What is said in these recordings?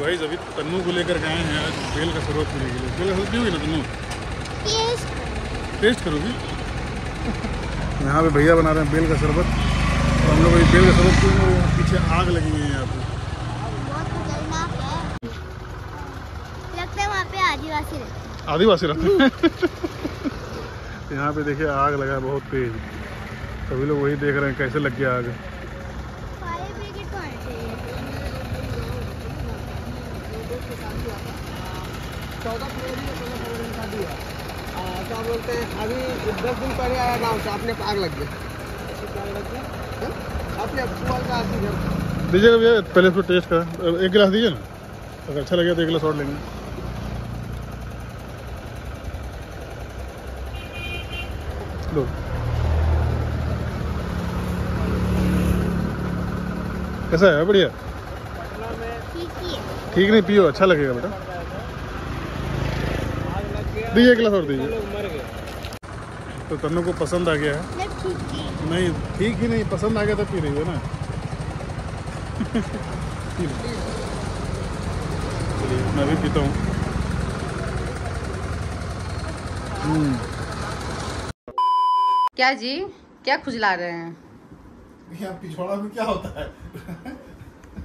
वही अभी तन्नू को लेकर गए हैं आज बेल का शरबत पीने के लिए। बेल का शरबत पियोगी ना तन्नू टेस्ट करोगी यहाँ पे भैया बना रहे हैं बेल का शरबत। और हम लोग बेल का शरबत वो पीछे आग लगी हुई है यहाँ पे। बहुत खतरनाक है। लगता है वहाँ पे आदिवासी रहते आदिवासी रहते हैं। यहाँ पे देखिए आग लगा है बहुत तेज। सभी लोग वही देख रहे हैं कैसे लग गया आग फायर ब्रिगेड को आना चाहिए चौदह फरवरी या सोलह फरवरी में शादी है क्या बोलते हैं अभी दस दिन पहले आया नाव से अपने को आग लग गया? अपने पुआल का आती है दीजिएगा भैया, पहले इसको टेस्ट करें। एक गिलास दीजिए ना। अगर अच्छा लगे तो एक गिलास और लेंगे। लो कैसा है, बढ़िया? ठीक नहीं पियो अच्छा लगेगा बेटा। दीजिए एक गिलास और तो दीजिए। तो तन्नू को पसंद आ गया है। ठीक नहीं ठीक ही नहीं पसंद आ गया तो पी रही हो ना। मैं भी पीता हूँ। हम्म, क्या जी क्या खुजला रहे हैं? यहाँ पिछवाड़ा में क्या होता है?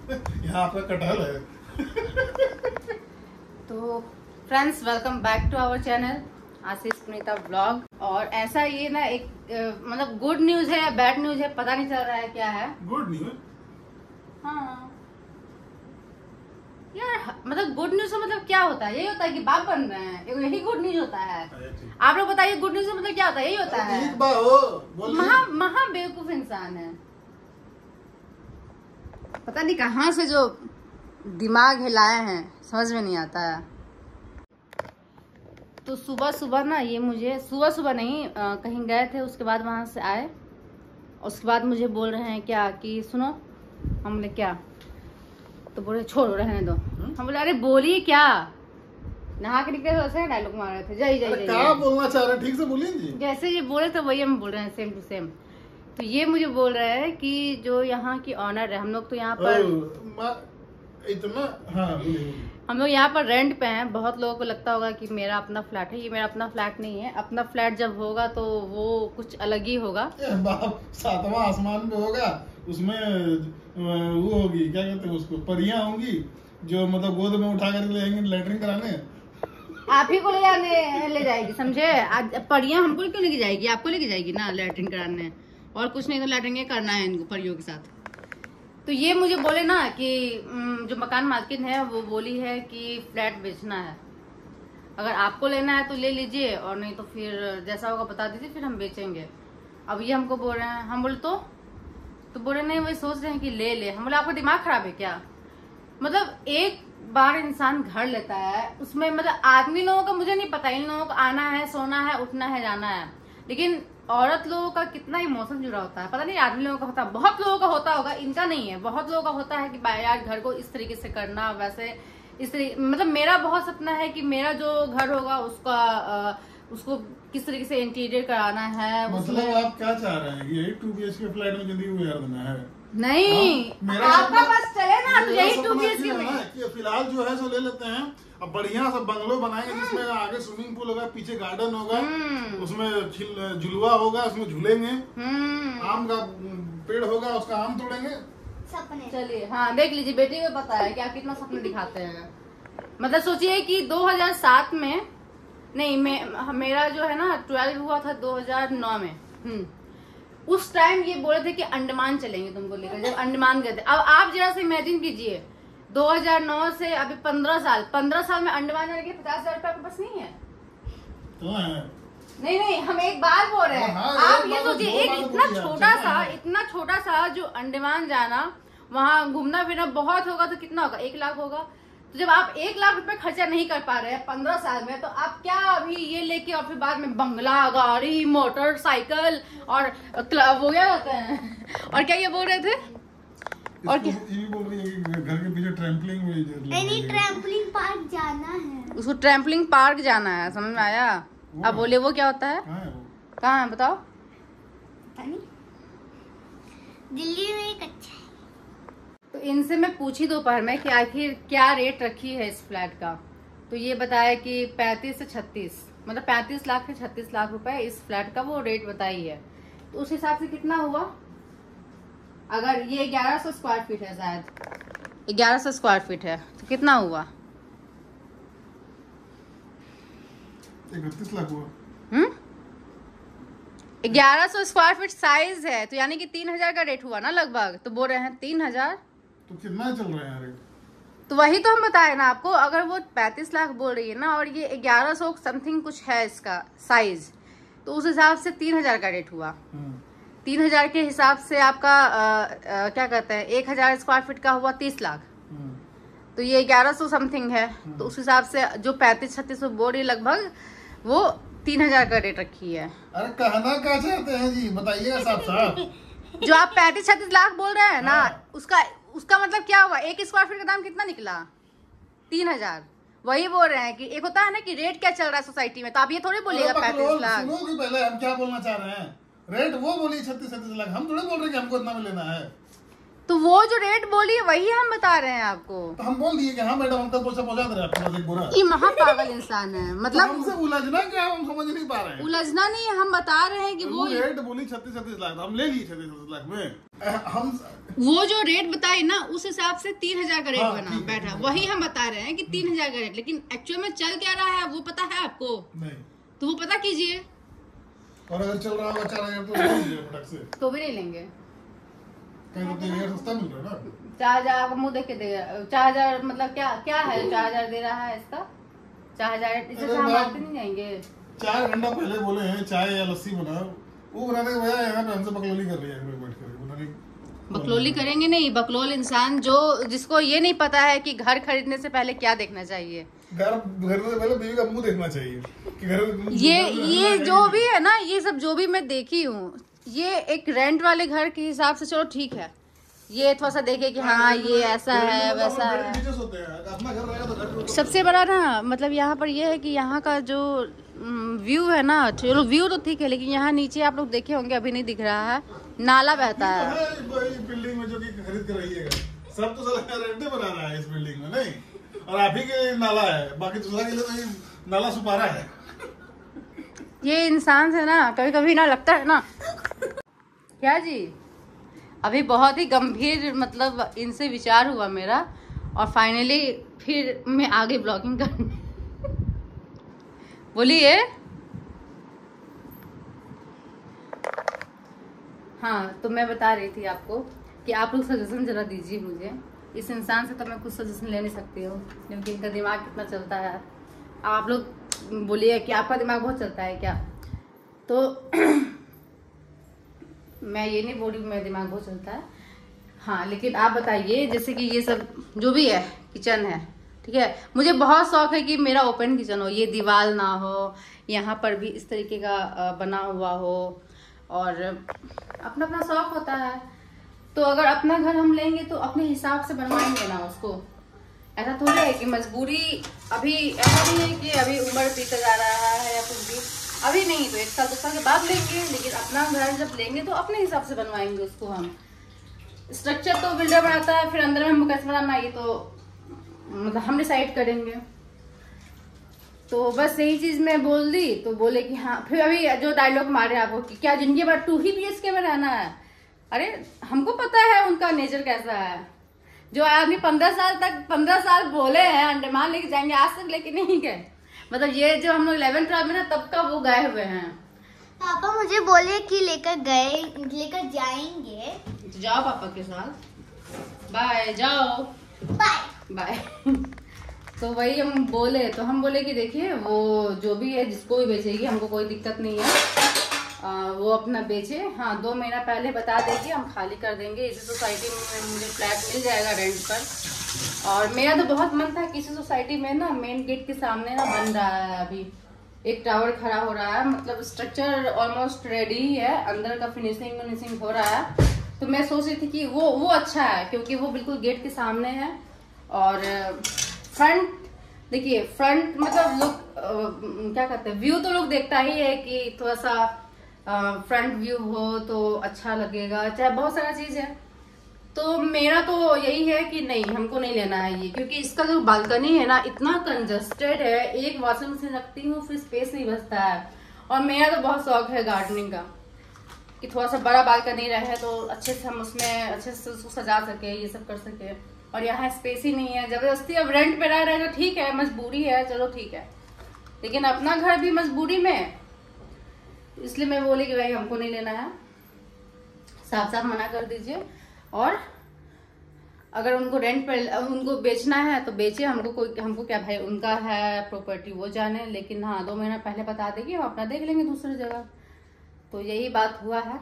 यहाँ आपका कटहल है। तो friends welcome back to our channel Ashish Punita blog और ऐसा ये ना एक मतलब गुड न्यूज़ है या बैड न्यूज़ है पता नहीं चल रहा है क्या है। गुड न्यूज़ हाँ। यार मतलब गुड न्यूज़ का मतलब क्या होता है? यही होता है कि बाप बन रहे हैं। यही गुड न्यूज़ होता है। आप लोग बताइए गुड न्यूज़ का मतलब क्या होता है? यही होता है। महा महा बेवकूफ़ इंसान है। पता नहीं कहाँ से जो दिमाग हिलाए हैं समझ में नहीं आता है। तो सुबह सुबह ना ये मुझे सुबह सुबह नहीं अ, कहीं गए थे उसके बाद वहाँ से आए। उसके बाद मुझे बोल रहे हैं क्या कि सुनो हम बोले क्या? तो बोले छोड़ो रहने दो। हम बोले अरे बोलिए क्या? नहा के निकले वैसे डायलॉग मार रहे थे। जय जय जय क्या बोलना चाह रहे ठीक से बोलिए जी। जैसे ये बोले तो वही हम बोल रहे हैं सेम टू सेम तो ये मुझे बोल रहे है कि जो यहाँ की ऑनर है हम लोग तो यहाँ पर इतना? हाँ बोलिए बोलिए। हम लोग यहाँ पर रेंट पे हैं। बहुत लोगों को लगता होगा कि मेरा अपना फ्लैट है। ये मेरा अपना फ्लैट नहीं है। अपना फ्लैट जब होगा तो वो कुछ अलग ही होगा। बाप सातवां आसमान पे होगा। उसमें वो होगी क्या कहते हैं उसको परियाँ होंगी जो मतलब गोद में उठा कर ले जाएँगे लेटरिन कराने। आप ही को ले जाने ले जाएगी समझे? आज परियाँ हमको क्यों लेके जाएगी? आपको लेके जाएगी ना लैटरिन कराने। और कुछ नहीं तो लैटरिन करना है इनको परियों के साथ। तो ये मुझे बोले ना कि जो मकान मालकिन है, वो बोली है कि फ्लैट बेचना है। अगर आपको लेना है तो ले लीजिए, और नहीं तो फिर जैसा होगा बता दीजिए, फिर हम बेचेंगे। अब ये हमको बोल रहे हैं, हम बोले तो? तो बोले, नहीं, वही सोच रहे हैं कि ले ले। हम बोले, आपका दिमाग खराब है क्या? मतलब एक बार इंसान घर लेता है, उसमें मतलब आदमी लोगों का, मुझे नहीं पता, इन लोगों को आना है, सोना है, उठना है, जाना है। लेकिन औरत लोगों का कितना इमोशन जुड़ा होता है पता नहीं आदमी लोगों का होता है बहुत लोगों का होता होगा इनका नहीं है बहुत लोगों का होता है कि यार घर को इस तरीके से करना वैसे इस तरीके मतलब मेरा बहुत सपना है कि मेरा जो घर होगा उसका आ, उसको किस तरीके से इंटीरियर कराना है मतलब आप क्या चाह रहे हैं? यही two B H K flat में ज़िंदगी गुजार देना है। नहीं। हाँ, आपका बस चले ना तो यही टू बी है में फ़िलहाल जो है सो ले लेते हैं। अब बढ़िया सा बंगलो बनाएँगे जिसमें आगे स्विमिंग पूल होगा पीछे गार्डन होगा हम्म। उसमें झुलवा होगा उसमें झूलेंगे। हम्म। आम का पेड़ होगा उसका आम तोड़ेंगे। सपने। चलिए हाँ देख लीजिए बेटी को पता है कि आप कितना सपने दिखाते हैं। मतलब सोचिए कि 2007 में नहीं मैं मेरा जो है ना ट्वेल्व हुआ था 2009 में। हम्म। उस टाइम ये बोले थे कि अंडमान चलेंगे तुमको लेकर जब अंडमान गए थे। अब आप जरा से इमेजिन कीजिए 2009 से अभी 15 साल 15 साल में अंडमान जाने के पचास हज़ार रुपये आपके पास नहीं है? तो नहीं नहीं हम एक बार बोल रहे हैं। हाँ, आप ये तो सोचिए एक तो इतना छोटा सा इतना छोटा सा जो अंडमान जाना वहाँ घूमना फिरना बहुत होगा तो कितना होगा? एक लाख होगा। तो जब आप एक लाख रुपए खर्चा नहीं कर पा रहे हैं पंद्रह साल में तो आप क्या अभी ये लेके और फिर बाद में बंगला गाड़ी मोटरसाइकिल और क्लब वो क्या होते हैं और क्या ये बोल रहे थे? और इसको ये भी बोल रही है कि घर के पीछे ट्रैम्पलिंग नहीं ट्रैम्पलिन पार्क जाना है। उसको ट्रैम्पलिंग पार्क जाना है समझ में आया? अब बोले वो क्या होता है? कहाँ है कहाँ है बताओ। दिल्ली में एक अच्छा है। तो इनसे मैं पूछी दोपहर में कि आखिर क्या रेट रखी है इस फ्लैट का? तो ये बताया कि पैंतीस से छत्तीस मतलब पैंतीस लाख से छत्तीस लाख रुपए इस फ्लैट का वो रेट बताई है। तो उस हिसाब से कितना हुआ? अगर ये ग्यारह सौ स्क्वायर फीट है शायद। ग्यारह सौ स्क्वायर फीट है तो कितना हुआ? इकतीस लाख हुआ। हम्म? ग्यारह सौ स्क्वायर फीट साइज़ है तो यानी कि तीन हज़ार का रेट हुआ ना लगभग? तो बोल रहे हैं तीन हज़ार तो कितना चल रहा है रेट तो वही तो हम बताए ना आपको अगर वो पैंतीस लाख बोल रही है ना और ये ग्यारह सौ समथिंग कुछ है इसका साइज़ तो उस हिसाब से तीन हज़ार का रेट हुआ। हम्म, तीन हज़ार के हिसाब से आपका अ, अ, क्या कहते हैं एक हज़ार स्क्वायर फीट का हुआ तीस लाख। हम्म। तो ये ग्यारह सौ समथिंग है तो उस हिसाब से जो पैंतीस छत्तीस सौ बोल रही है लगभग वो तीन हज़ार का रेट रखी है। अरे कहना क्या चाहते हैं जी? साफ़ जो आप पैंतीस छत्तीस लाख बोल रहे हैं ना हाँ। उसका उसका मतलब क्या हुआ? एक स्क्वायर फीट का दाम कितना निकला? तीन हज़ार। वही बोल रहे हैं कि एक होता है ना कि रेट क्या चल रहा है सोसाइटी में? तो आप ये थोड़ी बोलिएगा पैंतीस लाख। पहले हम क्या बोलना चाह रहे हैं? रेट वो बोली छत्तीस छत्तीस लाख। हम थोड़ी बोल रहे हैं कि हमको इतना में लेना है। तो वो जो रेट बोली है वही हम बता रहे हैं आपको। तो हम बोल दिए कि हाँ मैडम हम तक पहुँचा पहुँचा दे रहे हैं आपके पास एक बुरा ये महा पागल इंसान है। मतलब मतलब हमसे उलझना क्या है, हम समझ नहीं पा रहे हैं। उलझना नहीं हम बता रहे हैं कि वो वो रेट बोली छत्तीस छत्तीस लाख हम ले लिए छत्तीस छत्तीस लाख में। हम वो जो रेट बताई ना उस हिसाब से तीन हज़ार का रेट हाँ, बना बैठा वही हम बता रहे हैं कि तीन हज़ार का रेट लेकिन एक्चुअल में चल क्या रहा है वो पता है आपको? नहीं। तो वो पता कीजिए। और अगर चल रहा हज़ार तो तो भी नहीं लेंगे। चार हज़ार आपका मुँह देख के दे चार हज़ार मतलब क्या क्या है? चार हज़ार दे रहा है इसका? चार हज़ार इससे हम आते नहीं जाएँगे। चार घंटा पहले बोले हैं चाय या लस्सी बनाओ वो बनाने के बजाय यहाँ पे हमसे बकलोली कर रही है। बैठ कर बनाने बकलोली करेंगे नहीं बकलोल इंसान जो जिसको ये नहीं पता है कि घर खरीदने से पहले क्या देखना चाहिए। घर घर से पहले बीवी का मुँह देखना चाहिए कि घर ये ये जो भी है ना ये सब जो भी मैं देखी हूँ ये एक रेंट वाले घर के हिसाब से चलो ठीक है। ये थोड़ा सा देखे कि हाँ ये ऐसा है वैसा है। तो सबसे बड़ा ना मतलब यहाँ पर ये है कि यहाँ का जो व्यू है ना चलो व्यू तो ठीक है लेकिन यहाँ नीचे आप लोग देखे होंगे अभी नहीं दिख रहा है। नाला बहता है। बिल्डिंग में जो कि खरीद कर सब तो रेंटे बना रहा है इस बिल्डिंग में नहीं? और आप ही के लिए नाला है बाकी दूसरा के लिए तो ये नाला सुपारा है। ये इंसान से ना कभी कभी ना लगता है ना क्या जी? अभी बहुत ही गंभीर मतलब इनसे विचार हुआ मेरा और फाइनली फिर मैं आगे ब्लॉगिंग करने बोलिए। हाँ तो मैं बता रही थी आपको कि आप लोग सजेशन जरा दीजिए मुझे। इस इंसान से तो मैं कुछ सजेशन ले नहीं सकती हूँ, क्योंकि इनका दिमाग कितना चलता है। आप लोग बोलिए कि आपका दिमाग बहुत चलता है क्या? तो मैं ये नहीं बोल मेरा दिमाग बहुत चलता है। हाँ लेकिन आप बताइए, जैसे कि ये सब जो भी है, किचन है, ठीक है? मुझे बहुत शौक है कि मेरा ओपन किचन हो, ये दीवार ना हो, यहाँ पर भी इस तरीके का बना हुआ हो, और अपना अपना शौक होता है। तो अगर अपना घर हम लेंगे तो अपने हिसाब से बनवाएँगे ना उसको? ऐसा थोड़ी है कि मजबूरी अभी, ऐसा नहीं है कि अभी उम्र बीता जा रहा है या कुछ भी। अभी नहीं तो एक साल, दो साल के बाद लेंगे, लेकिन अपना घर जब लेंगे तो अपने हिसाब से बनवाएँगे उसको हम। स्ट्रक्चर तो बिल्डर बनाता है, फिर अंदर में हमको कैसे बनाना ये तो मतलब हम डिसाइड करेंगे। तो बस यही चीज़ मैं बोल दी तो बोले कि हाँ फिर अभी जो डायलॉग मारे आपको कि क्या जिनके भर टू ही बी में रहना है? अरे, हमको पता है उनका नेचर कैसा है। जो आदमी पंद्रह साल तक, पंद्रह साल बोले हैं, अंडमान लेके जाएँगे, आज तक लेके नहीं गए। मतलब ये जो हम लोग इलेवन ट्वेल्व में ना तब का वो गए हुए हैं। पापा मुझे बोले कि लेकर गए लेकर जाएँगे। तो जाओ पापा के साथ। बाय जाओ। बाय बाय तो वही हम बोले तो हम बोले कि देखिए वो जो भी है जिसको भी बेचेगी हमको कोई दिक्कत नहीं है। आ, वो अपना बेचे। हाँ दो महीना पहले बता देगी हम खाली कर देंगे। इसी सोसाइटी में मुझे फ्लैट मिल जाएगा रेंट पर। और मेरा तो बहुत मन था किसी सोसाइटी में ना मेन गेट के सामने ना बन रहा है अभी। एक टावर खड़ा हो रहा है मतलब स्ट्रक्चर ऑलमोस्ट रेडी ही, अंदर का फिनिशिंग विनिशिंग हो रहा है। तो मैं सोच रही थी कि वो वो अच्छा है, क्योंकि वो बिल्कुल गेट के सामने है। और फ्रंट देखिए फ्रंट मतलब लोग क्या कहते हैं व्यू तो लोग देखता ही है कि थोड़ा सा फ्रंट व्यू हो तो अच्छा लगेगा, चाहे बहुत सारा चीज़ है। तो मेरा तो यही है कि नहीं, हमको नहीं लेना है ये, क्योंकि इसका जो बालकनी है ना, इतना कंजस्टेड है, एक वॉशिंग मशीन रखती हूँ, फिर स्पेस नहीं बचता है। और मेरा तो बहुत शौक है गार्डनिंग का, कि थोड़ा सा बड़ा बालकनी रहे तो अच्छे से हम उसमें, अच्छे से उसको सजा सके, ये सब कर सके। और यहाँ स्पेस ही नहीं है, ज़बरदस्ती अब रेंट पे रह रहे तो ठीक है, मजबूरी है, चलो ठीक है। लेकिन अपना घर भी मजबूरी में। इसलिए मैं बोली कि भाई हमको नहीं लेना है। साफ़ साफ़ मना कर दीजिए। और अगर उनको रेंट पर उनको बेचना है तो बेचे हमको कोई हमको क्या भाई उनका है प्रॉपर्टी वो जाने लेकिन हाँ दो महीना पहले बता देगी हम अपना देख लेंगे दूसरी जगह। तो यही बात हुआ है।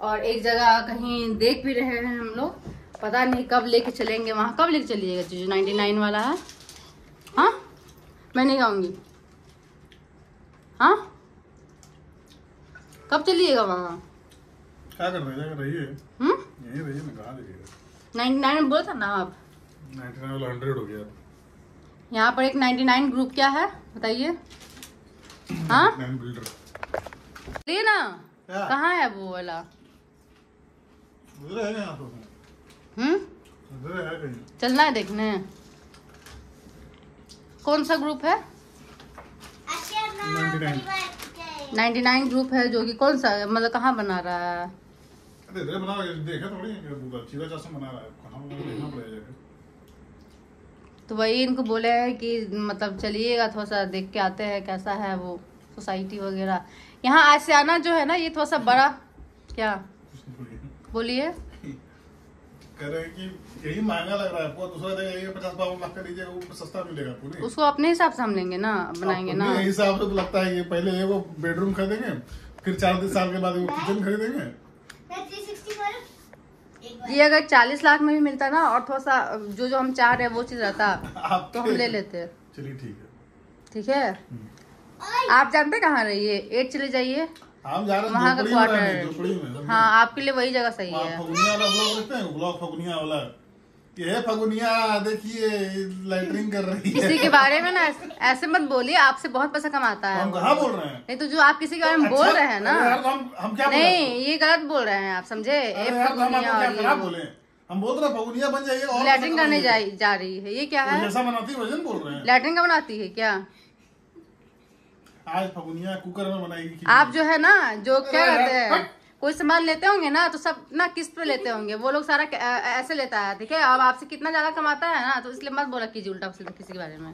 और एक जगह कहीं देख भी रहे हैं हम लोग पता नहीं कब लेके चलेंगे वहाँ कब लेके चलिएगा जो नाइन्टी नाइन वाला है। हाँ? मैं नहीं आऊँगी हाँ? कब चलिएगा वहाँ? क्या कर रहे हैं यहीं कहाँ देखिएगा नाइन्टी नाइन बोला था ना आप? नाइन्टी नाइन वाला हंड्रेड हो गया यहाँ पर एक 99 ग्रुप क्या है? बताइए। हाँ? नाइन बिल्डर लिए ना? कहाँ है वो वाला? उधर है यहाँ तो। हम्म? उधर है कहीं। चलना है देखने। कौन सा ग्रुप है? नाइन्टी ना 99 परिवार के 99 ग्रुप है जो कि कौन सा मतलब कहाँ बना रहा है? अरे इधर बना है देखा थोड़ी है कि वो चीरा चाशा बना रहा है कहाँ बना देखना पड़ेगा तो वही इनको बोले हैं कि मतलब चलिएगा थोड़ा सा देख के आते हैं कैसा है वो सोसाइटी वगैरह। यहाँ आसियाना जो है ना ये थोड़ा सा बड़ा क्या? बोलिए। कह रहे हैं कि यही महँगा लग रहा है आपको दूसरा जगह पचास बावन लाख का लीजिएगा वो सस्ता मिलेगा पूरी उसको अपने हिसाब से हम लेंगे ना बनाएँगे ना। हिसाब से तो लगता है कि पहले ये वो बेडरूम खरीदेंगे फिर चार तीन साल के बाद वो किचन खरीदेंगे मैं 360 पर एक बार ये अगर चालीस लाख में भी मिलता ना और थोड़ा सा जो जो हम चाह रहे हैं वो चीज़ रहता आप तो हम ले लेते। चलिए ठीक है। ठीक है? आप जानते कहाँ रहिए? एट चले जाइए। हम जा रहे हैं वहाँ का क्वार्टर? हाँ आपके लिए वही जगह सही है। ये फगुनिया देखिए लाइटरिंग कर रही है। किसी के बारे में ना ऐसे- मत बोलिए आपसे बहुत पैसा कमाता है। हम। कहाँ बोल रहे हैं? नहीं तो जो आप किसी के बारे में बोल अच्छा, रहे हैं ना। तो हम हम क्या बोले? नहीं ये गलत बोल रहे हैं आप समझे? तो बोले? हम बोल रहे फगुनिया बन जाइए और करने जा, रही है ये क्या है? जैसा बनाती वज़न बोल रहे हैं। का बनाती है क्या? आज फगुनिया कुकर में बनाएगी आप जो है ना जो क्या कहते हैं? कोई सामान लेते होंगे ना तो सब ना किस्त पे लेते होंगे। वो लोग सारा ऐसे लेता है। ठीक है अब आपसे कितना ज़्यादा कमाता है ना तो इसलिए मत बोला कीजिए उल्टा किसी के बारे में।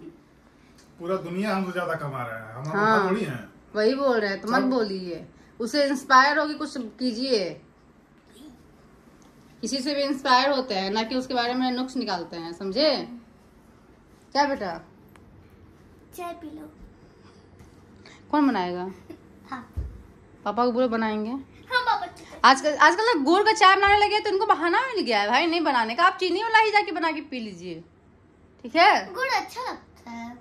पूरा दुनिया हमसे ज़्यादा कमा रहा है। हमारा हाँ। थोड़ी है। वही बोल रहे हैं तो मत बोलिए। उसे इंस्पायर होगी कुछ कीजिए। किसी से भी इंस्पायर होते हैं ना कि उसके बारे में नुक्स निकालते हैं समझे? क्या बेटा? चाय पी लो। कौन बनाएगा? हाँ। पापा को बोलो बनाएँगे। हाँ। आजकल आजकल ना गुड़ का चाय बनाने लगे तो इनको बहाना मिल गया है भाई, नहीं बनाने का। आप चीनी वाला ही जाके बना के पी लीजिए। ठीक है? गुड़ अच्छा लगता है।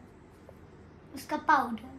उसका पाउडर